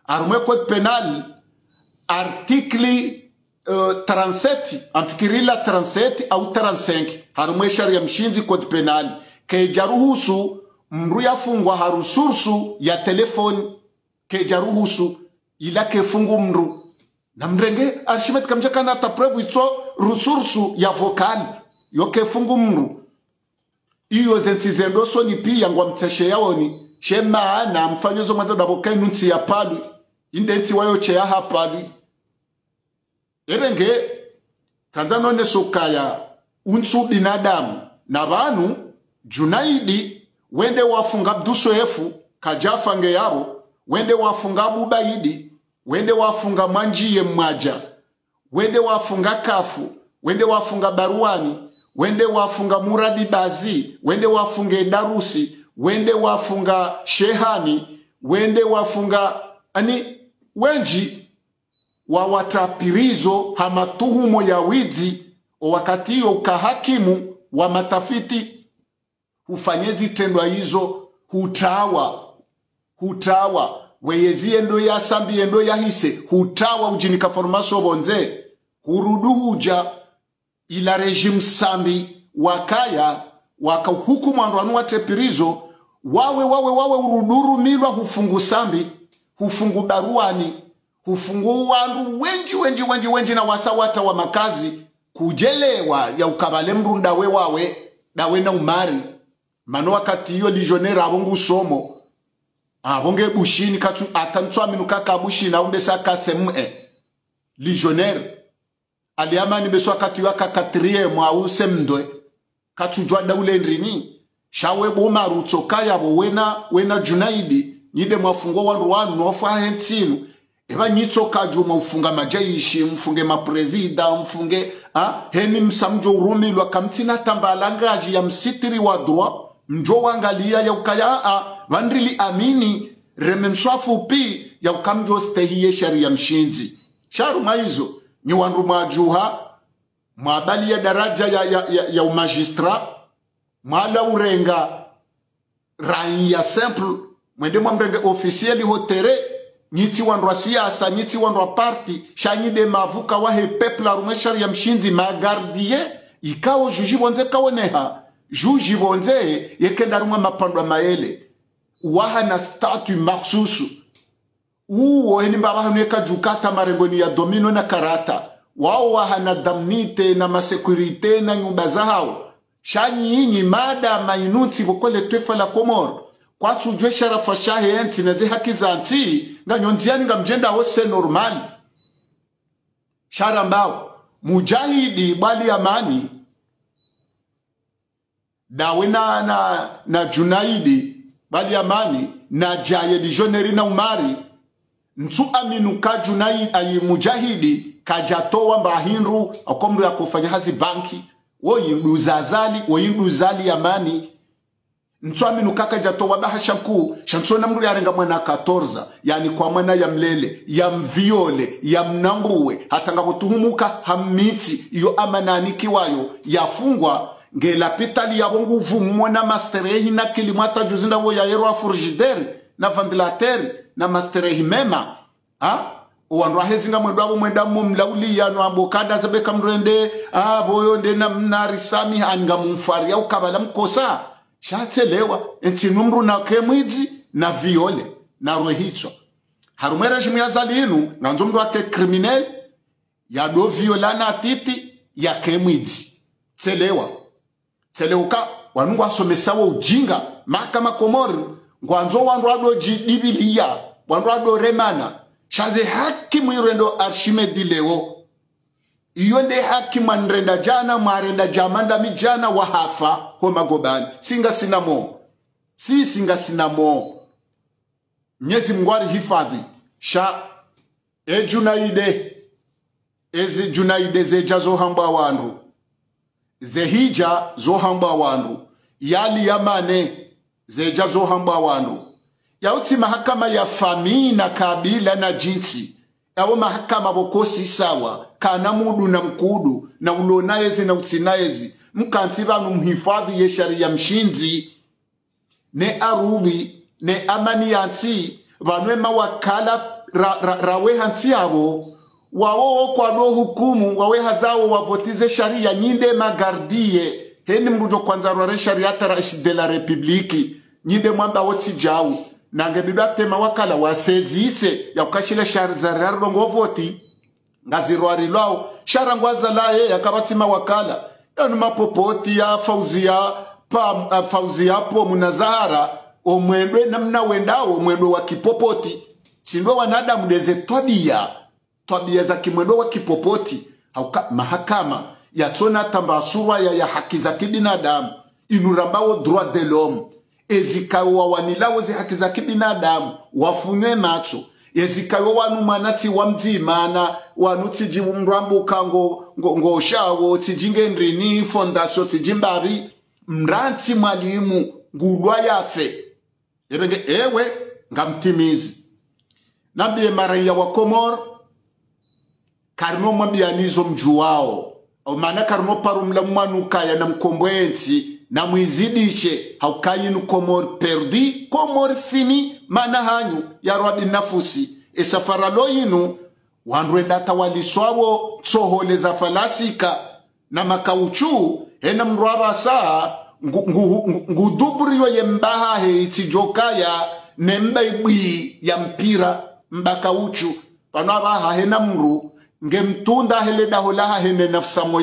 arumwe code penal artikli uh, 37 amfikirila 37 au 35 harumwe sharia mshinzi code penal. Kejaruhusu mru yafungwa harusursu ya telefoni kejaruhusu ila kefungu mru. Na mrenge arshimet kamja kana ta prevu itso rusursu ya vokali yo kefungu mru. Iyo zentizendo soni pia ngwa mteshe yawoni shema na mfanyozo mwanzo dabokai nunti ya pali indenti wayo cheya hapali ebenge tanzano ne sokaya unsu binadamu. Na banu junaidi wende wafunga abdusoefu kajafange yabo wende wafunga abubaidi wende wafunga mwanjiye mwaja wende wafunga kafu wende wafunga baruani wende wafunga muradi bazi wende wafunga darusi wende wafunga shehani wende wafunga ani wenji wawatapirizo hamatuhumo ya wizi wakati hiyo ukahakimu wa matafiti hufanyezi tendwa hizo hutawa hutawa. Weyeziendo yasambiendo yahise hutawa ujinika formaso bonze hurudu huja ila rejimu sambi wakaya wakahukumu andu anu watepirizo wawe wawe wawe uruduru milwa hufungu sambi hufungu baruani hufungu wandu wenji wenji wenji wenji na wasawata wa makazi kujelewa ya ukabale mru ndawe wawe dawe na umari. Mano wakati hiyo lijonera abongu somo abonge bushini katu atantswaminu kabushi na umbe saka semue legionnaire aliamani beso akati waka quatrième au semdwe katujwa daule nrini shawe boma rutsoka yabo wena wena junaidi nyide mwafungo wandu wanu nofa hensinu eba nyitsoka juma ufunga majaishi mfunge maprezida mfunge ha heni msamjo urumilwa kamtina tambalangaji ya msitiri wa droit mjo wangalia ya ukaya a vandrili amini rememswafu pi ya ukamjo stehiye sharia mshinzi. Sharu maizo ni wandu mwajuha mwabali ya daraja ya, ya, ya, ya umajistra mwala urenga raia simple mwende mwamrenge ofisieli hotere nyiti wandu wa siasa wa parti shanyide mavuka wahe pepla rumwe ya mshinzi magardie ikawo juji bonze kawoneha juji bonze yekenda rumwe mapandwa maele. Waha na statu maksusu. Uwo eni mbaba hanweka jukata marengoni ya domino na karata. Wao wahana damnite na masekurite na nyumba zahao shanyi inyi mada mainuti vokole twefa la komoro kwatsujwe sharafa shahe enti neze haki za nti nga nyonziani nga mjenda wose normal. Shara mbao mujahidi bali amani dawe na, na, na junaidi bali amani na jaye dijoneri na umari ntu aminu ka junaidi ayi mujahidi kajatowa mbahinru akomru ya kufanya hazi banki woyinduzazali woyinduzali amani ntu nukaka kaka wabaha bahasha shantso na mru yarenga mwana 14 yani kwa mwana ya mlele ya mviole ya mnanguwe. Hatanga kutuhumuka hamitsi iyo wayo yafungwa ngelapitali yabo nguvu mona masterehi na kilimo hata juzi ndavo yayerwa frigideri na vandilateri na masterehi mema. Ha? Wandu ahezinga mwendo abo mwenda mo mlauliyano abo kada zabeka mrende. Abo ndena mnarisami anga mumfaria ukabala mkosa shatelewa enti numru na kemwizi na viole na rohitswa harumwera shimu ya zalinu nganzo mndu ake do violana atiti ya kemwizi tselewa. Tseleuka asomesa wa ujinga makama komori ngwanzo wandu adojidibiliya wandu adoremana shaze haki mwirendo arshimedi leo iyo nde haki manrenda jana mwarenda jamanda mijana wahafa ho magobani. Singa sinamo si singa sinamo nyezi mngwari hifadhi. Sha e junaide ezi junaide zeja zohamba wandu. Zehija zohamba wandu. Yali yamane zeja zohamba wandu. Yauti mahakama ya famii na kabila na jinsi. Yawo mahakama bokosi sawa kana mudu na mkudu na ulonayezi na utsinayezi mkansi vanu mhifadhi ye sharia mshinzi ne arubi ne amani yansi vanwe mawakala ra, ra, rawe hansi yavo wawo kwado hukumu wawe hazao wavotize sharia nyinde magardie. Heni mrujo kwanza rware sharia tara de la republiki nyinde mwamba woti jau. Nange bidwa tema wakala wasezise yakukashile shari za rarrongo voti ngazirwari lwao shara ngwaza laye yakabatima wakala. Yanu mapopoti ya fauzia pa fauzia po munazahara omwendwe namna wendawo omwendwe wa kipopoti. Sindwe wanadamu deze twabia twabia za kimwendwe wa kipopoti. Hauka mahakama yatsona tambasurwa ya, ya haki za kibinadamu. Inurambawo droit de l'homme. Ezikawe wawanilawo zi haki za kibinadamu wafunywe macho yezikayo wanumana ti wamdzimana wanu tiji mrambuka ngoshawo ngo tijingendrini fondasyo tijimbari. Mranti mwalimu ngulwa yafe. Erenge ewe ngamtimizi. Nabiye maraiya wa komor karimo mwambianizo mjuwao. Omana karimo parumla mwanukaya na mkombwensi na mwizidishe. Haukayinu komori perdi komori fini mana hanyu yarwabi nafusi. Esafara loyinu wandwendata waliswawo tsohole za falasika na makauchu hena mrwara saa nguduburiyo ye itsijokaya nemba ibwii ya mpira mbakauchu pano abaha na mru nge mtunda hele daholaha hene nafsamo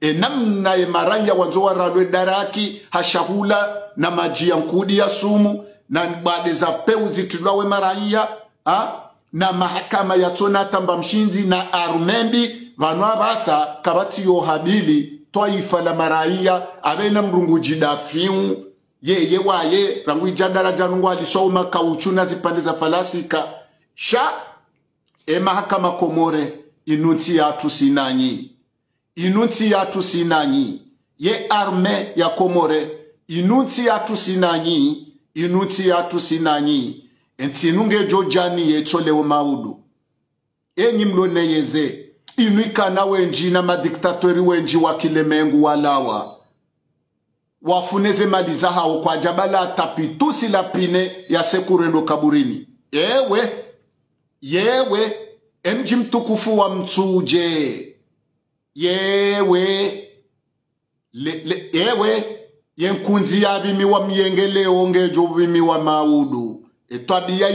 yahahe enamna ye maranya wanzo waralwe daraki hashahula na maji ya nkudi ya sumu na bade za peu zitilwawe maraya ha? na mahakama yatsona tamba mshinzi na arumembi vanwa avasa kavatiyo habili twaifa la maraiya avena mrungu jidafiu. Yeye waye rangu ijadara janungu alisoma kauchu na zipande za falasika. Sha e mahakama komore inuti yatu sinanyi inunti yatu sinanyi ye arme ya komore. Inunti yatu sinanyi inunti yatu sinanyi entinunge jojani yetsolewo maudu. Enyi mloneyeze inu ikana wenji na madiktatori wenji wa kilemengu walawa wafuneze mali za hao kwa jabala tapitusi la pine ya sekurendo kaburini. Yewe yewe emji mtukufu wa mtsuje yewe. Le, le, yewe. Yenkunzi ya bimi wa myengeleo ngejo bimi wa maudu. Etwabia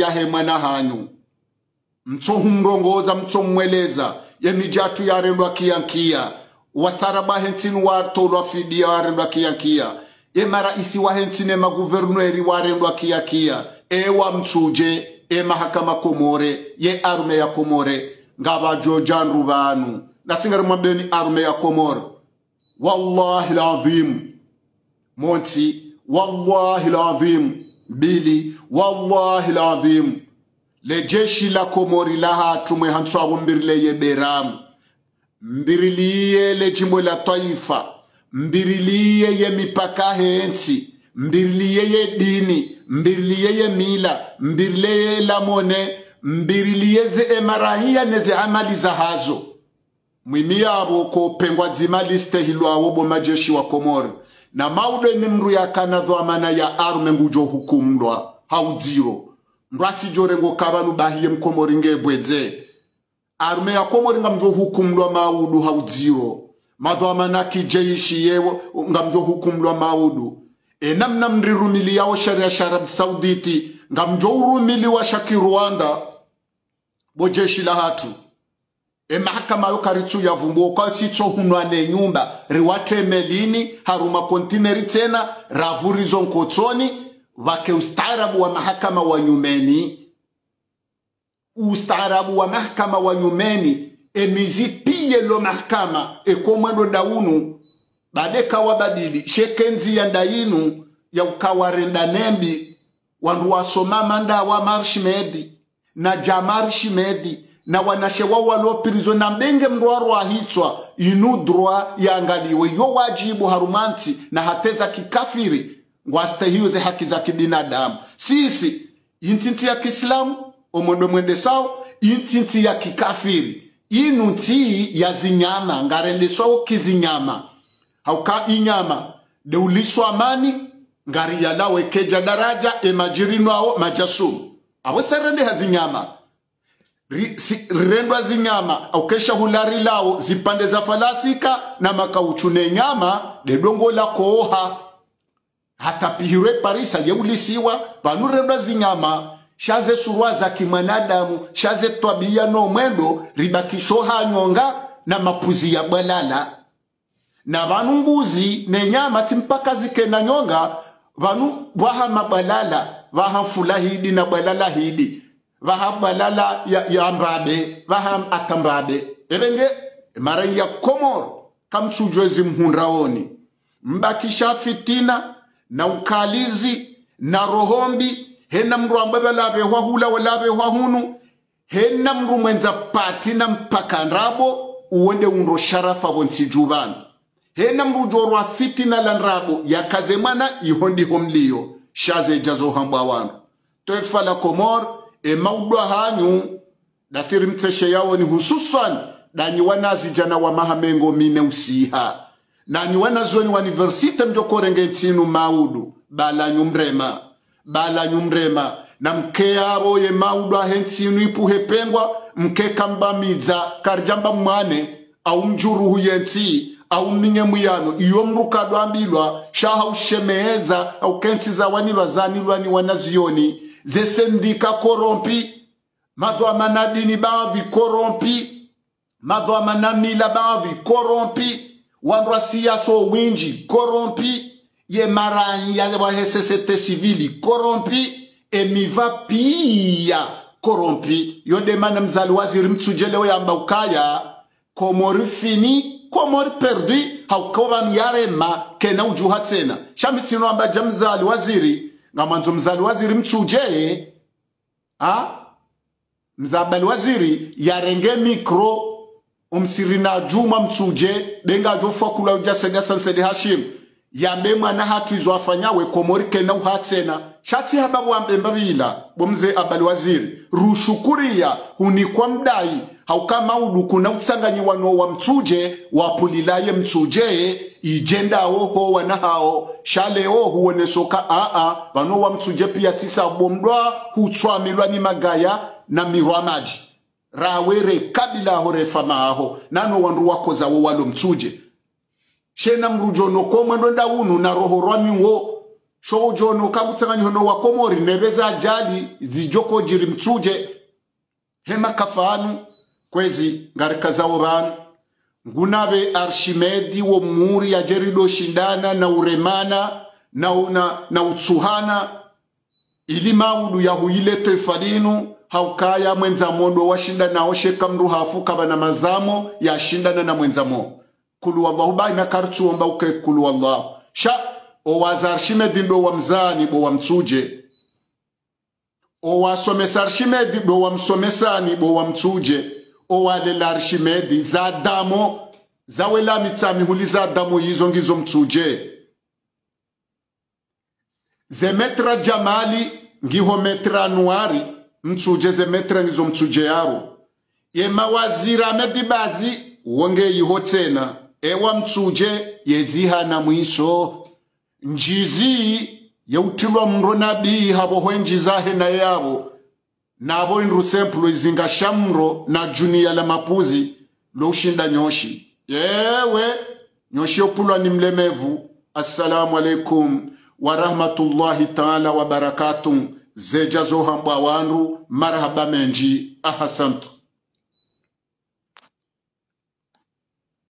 ya hema na hanyu. Mtso humrongoza mtso mmweleza yemijatu yarendwa kiankia. Wastaraba hensini watolwa fidia warendwa kiyankia emaraisi wa hensini wa warendwa kiankia. Ewa mtsuje emahakama komore ye arume ya komore ngavajojanru vanu nasingari mabeni arume ya komoro wallahi ladhim monti wallahi ladhim mbili wallahi ladhim le jeshi la komori la hatu mwe hanswavo mbirile ye beramu mbiriliye le jimbo la taifa. Mbiriliye ye mipaka hensi. Mbiriliye ye dini. Mbiriliye ye mila. Mbiriliye lamone mbiriliye ze emarahia neze amali za hazo. Mwimi yavo kopengwa dzima listehilwawo bo majeshi wa komori na maudo ni mndu yakanadho amana ya arume ngujo hukumndwa haudziro mndu atijorengo kavalu bahiye mkomori ngebwedze. Arume ya komori ngamjo hukumndwa maudu haudziro madho amana kijeishi yewo ngamjo hukumndwa maudu. Enamna mrirumili yao sharia sharab sauditi ngamjo urumili wa shaki rwanda bo jeshi la hatu. Emahakama yo karitsu yavumbuwa kwa sitso hunwane nyumba. Riwatemelini haruma kontineri tena ravurizo nkotsoni vake ustaarabu wa mahakama wa nyumeni. Ustaarabu wa mahakama wa nyumeni emizipiye lo mahakama ekomwendo daunu. Bade kawa badili shekenzi ya ndainu ya ukawarenda nembi wandu wasomama ndawa marshmedi na jamarshmedi na wanashe wao waliopirizwa na mbenge mrwaro ahitswa inu droit yangaliwe yo wajibu harumansi na hateza kikafiri ngwaste hiyo ze haki za kibinadamu. Sisi intinti ya kiislamu omwendo mwende sao intinti ya kikafiri. Inu nti ya zinyama ngarendeswao kizinyama. Hauka inyama deuliswa amani ngari yalawekeja daraja emajirinwao majasumu aweserende hazinyama Ri- si- zinyama. Aukesha hulari lao zipande za falasika na makauchu ne nyama dedongo la kooha. Hata pihirwe parisa yeulisiwa vanurendwa zinyama. Shaze surwa za kimwanadamu shaze twabia no mwendo ribakisho hanyonga na mapuzi ya bwalala na vanu mbuzi ne nyama timpaka zikena nyonga vanu bwaha mabwalala vaha fula hidi na bwalala hidi. Vaha bwalala ya, ya mbabe. Vaha akambabe evenge mara ya komoro kamtsujwezi mhundraoni mbakisha fitina na ukalizi na rohombi hena mndu ambaye valavehwa hula walavehwa hunu hena mndu mwenza pati na mpaka nrabo uwende unro sharafa vontsijuvanu hena mndu jorwa fitina la nrabo yakaze mwana iho ndiho mliyo shaze jazo hambwa wanu to la komor e maudwa hanyu. Dasiri mteshe yao ni hususan danyi wanazi jana wa mahamengo mine usiha. Nanyi wanazoni wa universite mjokorenge tsinu maudu. Balanyu mrema balanyu mrema. Na mke yabo ye maudu ahe ntsinu ipuhe pengwa mke kambamidza karjamba mwane au mjuruhu yenti au mninge muyano. Iyo mrukado au kenti za wanilwa zanilwa ni wanazioni. Zesendika korompi. Madhwa manadini baadhi korompi. Madhwa manamila baadhi korompi. Wandwa siyaso winji korompi. Ye maranya ya wahesesete sivili korompi. Emiva pia korompi. Yodemana mzali waziri mtsujelewe yamba ukaya. Komori fini komori perdui haukovanu yarema kena ujuha tena shamitsino amba ja mzali waziri ngamwanzo mzali waziri mtsujeye ha? Mzabali waziri yarenge mikro umsirina juma mtsuje denga jofa kula ujasega sansedi hashim. Yambe mwana hatu izo afanyawe komori kena uhatsena shati hababu ambe mbabila bomze abali waziri. Rushukuria hunikwa mdai haukama uduku na utsanganyi wano wa mtsuje wapulilaye wana hao shaleo huonesoka aa wano wa mtsuje pia tisa bomdwa hutswamilwa ni magaya na mirwa maji. Rawere kabila aho refama aho nano wandu wakozawo walo mtsuje shena mrujo noko mwendo ndaunu na roho rwamiwo sho ujono kabutsangani hono wakomori nebeza ajali zijoko jiri mtsuje hema kafanu kwezi ngarika zawo vanu ngunave arshimedi wo muri ya jerido shindana na uremana na, na, na utsuhana. Ili maudu ya huileto ifalinu haukaya mwenza modo washinda nao sheka mndu hafu kaba na mazamo ya shindana na mwenza mo. Kulu wallahu baina kartuomba uke kulu wallahu. Sha owazarshimedi ndo wa mzani bo wa mtsuje. Owasomesa arshimedi wa msomesani bo wa mtsuje owalela arshimedi za damo zawela mitsami huli za damo yizo ngizo mtsuje. Zemetra jamali ngiho metra anuari mtsuje zemetra ngizo mtsuje yaro. Yemawazira medibazi wonge yiho tsena. Ewa mtsuje yezihana mwiso. Njizi yeutilwa mro nabii habo hwenjizahe na yabo nabo inru semplo izinga shamro na junia la mapuzi lo ushinda nyoshi. Yewe nyoshi yopulwa ni mlemevu. Assalamu alaikum warahmatullahi taala wabarakatuh zeja zohambwa wandu marhaba menji. Ahasantu